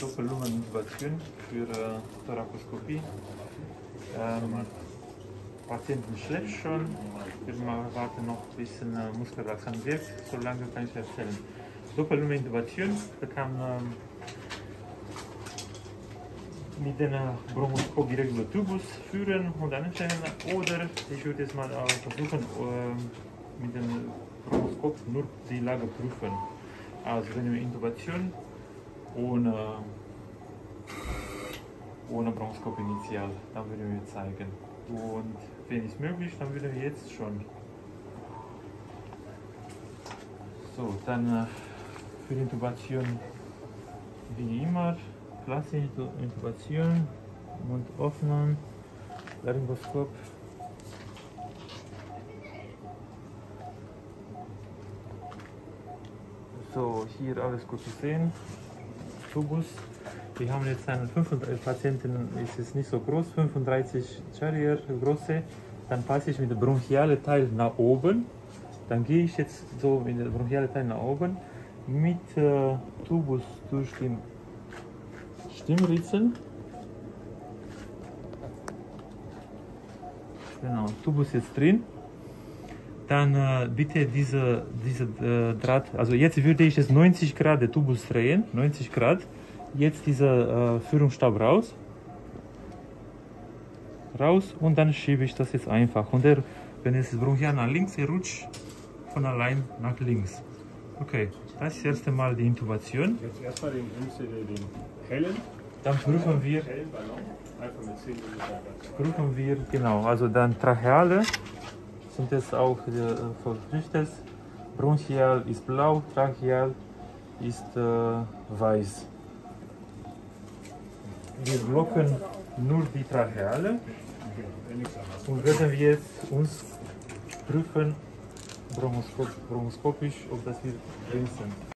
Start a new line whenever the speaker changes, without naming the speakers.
Doppellumen-Intubation für äh, Thorakoskopie. Ähm, Patienten schläft schon. Wir warten noch, ein äh, Muskelwachstum wirkt. So lange kann ich erzählen. Doppellumen-Intubation. Da kann ähm, mit dem Bronchoskop direkt über Tubus führen und anstellen. Oder ich würde jetzt mal auch versuchen, äh, mit dem Bronchoskop nur die Lage prüfen. Also wenn wir Intubation ohne, ohne Bronchoskop initial, dann würden wir zeigen. Und wenn es möglich, dann würden wir jetzt schon. So, dann äh, für die Intubation wie immer, klassische Intubation, Mund öffnen, Laryngoskop. So, hier alles gut zu sehen. Tubus. Wir haben jetzt einen 35 Patienten, ist es nicht so groß, 35 Charrier große. Dann passe ich mit dem bronchialen Teil nach oben. Dann gehe ich jetzt so mit dem bronchialen Teil nach oben mit äh, Tubus durch den Stimmritzen. Genau, Tubus jetzt drin. Dann äh, bitte diese, diese äh, Draht, also jetzt würde ich es 90 Grad der Tubus drehen, 90 Grad. Jetzt dieser äh, Führungsstab raus. Raus und dann schiebe ich das jetzt einfach. Und der, wenn es bronchial nach links, er rutscht von allein nach links. Okay, das ist das erste Mal die Intubation.
Jetzt erstmal den, dir den hellen,
Dann prüfen wir,
hellen Ballon, einfach mit 10 Milliliter.
prüfen wir, genau, also dann Tracheale sind es auch äh, verpflichtet. Bronchial ist blau, Tracheal ist äh, weiß. Wir blocken nur die Tracheale und werden wir jetzt uns prüfen, bronchoskop bronchoskopisch, ob das wir drin sind.